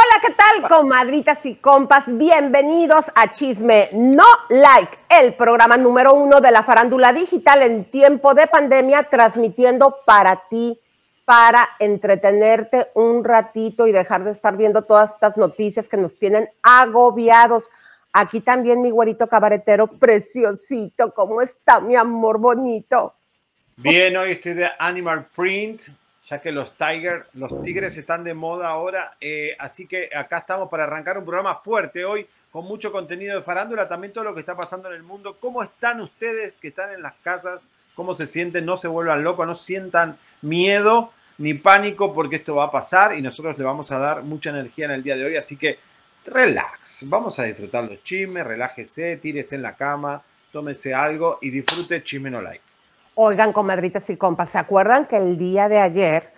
Hola, ¿qué tal, comadritas y compas? Bienvenidos a Chisme No Like, el programa número uno de la farándula digital en tiempo de pandemia, transmitiendo para ti, para entretenerte un ratito y dejar de estar viendo todas estas noticias que nos tienen agobiados. Aquí también mi güerito cabaretero preciosito, ¿cómo está mi amor bonito? Bien, hoy estoy de Animal Print, ya que los Tiger, los tigres están de moda ahora, eh, así que acá estamos para arrancar un programa fuerte hoy, con mucho contenido de farándula, también todo lo que está pasando en el mundo. ¿Cómo están ustedes que están en las casas? ¿Cómo se sienten? No se vuelvan locos, no sientan miedo ni pánico porque esto va a pasar y nosotros le vamos a dar mucha energía en el día de hoy, así que relax, vamos a disfrutar los chismes, relájese, tírese en la cama, tómese algo y disfrute Chisme No Like. Oigan, comadritas y compas, ¿se acuerdan que el día de ayer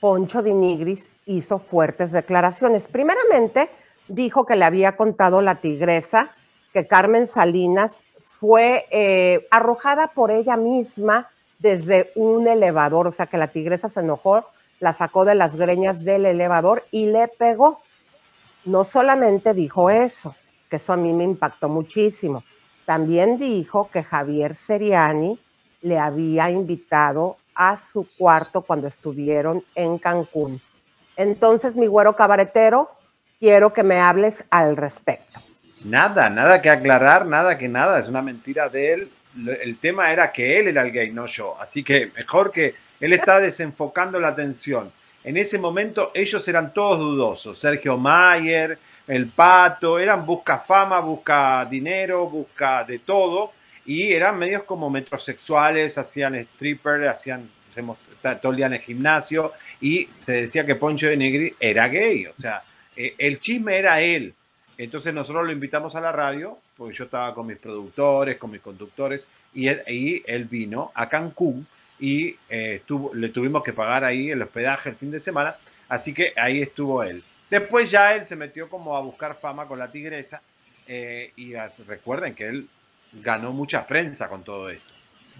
Poncho de Nigris hizo fuertes declaraciones? Primeramente, dijo que le había contado la tigresa que Carmen Salinas fue eh, arrojada por ella misma desde un elevador, o sea que la tigresa se enojó, la sacó de las greñas del elevador y le pegó. No solamente dijo eso, que eso a mí me impactó muchísimo, también dijo que Javier Seriani le había invitado a su cuarto cuando estuvieron en Cancún. Entonces, mi güero cabaretero, quiero que me hables al respecto. Nada, nada que aclarar, nada que nada, es una mentira de él. El tema era que él era el gay, no yo. Así que mejor que él está desenfocando la atención. En ese momento ellos eran todos dudosos. Sergio Mayer, el Pato, eran busca fama, busca dinero, busca de todo y eran medios como metrosexuales, hacían stripper, hacían todo el día en el gimnasio y se decía que Poncho de Negri era gay, o sea, eh, el chisme era él. Entonces nosotros lo invitamos a la radio, porque yo estaba con mis productores, con mis conductores, y él, él vino a Cancún y eh, le tuvimos que pagar ahí el hospedaje el fin de semana, así que ahí estuvo él. Después ya él se metió como a buscar fama con la tigresa eh, y recuerden que él ganó mucha prensa con todo esto.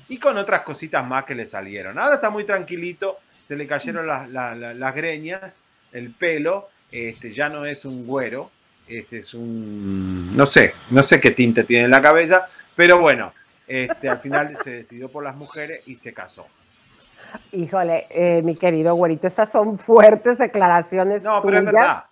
Y con otras cositas más que le salieron. Ahora está muy tranquilito, se le cayeron las, las, greñas, el pelo, este, ya no es un güero, este es un, no sé, no sé qué tinte tiene en la cabeza, pero bueno, este, al final se decidió por las mujeres y se casó. Híjole, eh, mi querido güerito, estas son fuertes declaraciones. No, pero es verdad,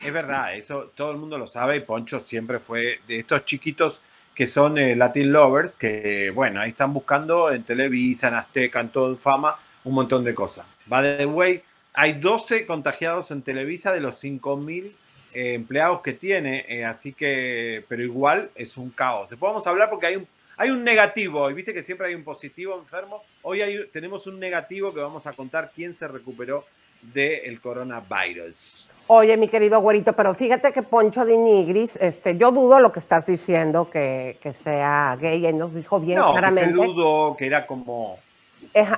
es verdad, eso todo el mundo lo sabe y Poncho siempre fue de estos chiquitos que son eh, Latin Lovers, que bueno, ahí están buscando en Televisa, en Azteca, en todo en fama, un montón de cosas. By the way, hay 12 contagiados en Televisa de los 5.000 eh, empleados que tiene, eh, así que, pero igual es un caos. Después vamos a hablar porque hay un, hay un negativo, y viste que siempre hay un positivo enfermo. Hoy hay, tenemos un negativo que vamos a contar quién se recuperó del coronavirus. Oye, mi querido güerito, pero fíjate que Poncho de Nigris, este, yo dudo lo que estás diciendo, que, sea gay, él nos dijo bien no, claramente. No, dudo que era como...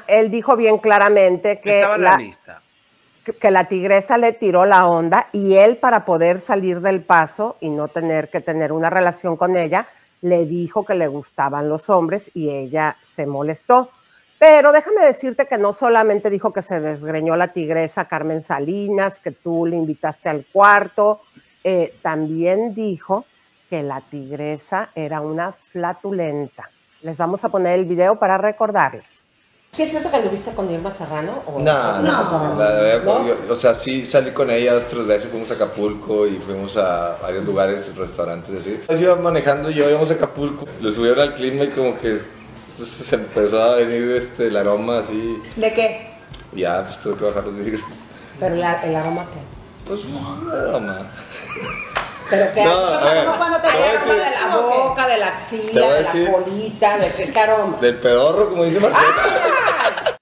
Él dijo bien claramente que la, la lista. que la tigresa le tiró la onda y él para poder salir del paso y no tener que tener una relación con ella, le dijo que le gustaban los hombres y ella se molestó. Pero déjame decirte que no solamente dijo que se desgreñó la tigresa Carmen Salinas, que tú le invitaste al cuarto, eh, también dijo que la tigresa era una flatulenta. Les vamos a poner el video para recordarles. ¿Sí es cierto que anduviste con Irma Serrano? O no, no, no. o sea, sí salí con ella tres veces, fuimos a Acapulco y fuimos a varios lugares, restaurantes así. Iba manejando yo, íbamos a Acapulco, lo subieron al clima y como que se empezó a venir este, el aroma así. ¿De qué? Ya, pues tuve que bajar los vidrios. ¿Pero el aroma qué? Pues un aroma. ¿Pero qué? No, o sea, como cuando te queda aroma de la boca, de la axila, de la colita, de qué, aroma. Del pedorro, como dice Marcelo. ¡Ah!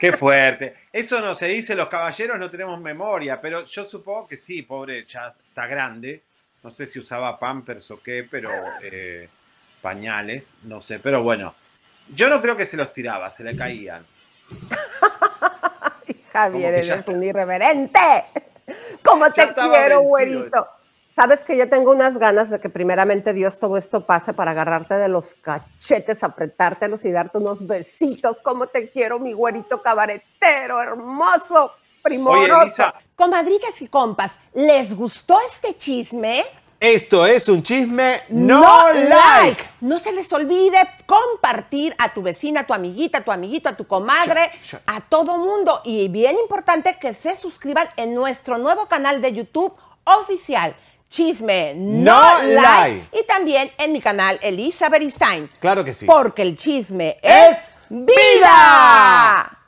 Qué fuerte. Eso no se dice, los caballeros no tenemos memoria, pero yo supongo que sí, pobre, ya está grande. No sé si usaba pampers o qué, pero... Eh, pañales, no sé, pero bueno, yo no creo que se los tiraba, se le caían. Javier, eres un irreverente. ¿Cómo te quiero, güerito? Sabes que yo tengo unas ganas de que primeramente Dios todo esto pase para agarrarte de los cachetes, apretártelos y darte unos besitos. ¿Cómo te quiero, mi güerito cabaretero, hermoso, primoroso? Oye, Elisa, Comadritas y compas, ¿les gustó este chisme? Esto es un chisme no, like. No se les olvide compartir a tu vecina, a tu amiguita, a tu amiguito, a tu comadre, a todo mundo. Y bien importante que se suscriban en nuestro nuevo canal de YouTube oficial. Chisme no, No like. like. Y también en mi canal Elizabeth Stein. Claro que sí. Porque el chisme es Es vida.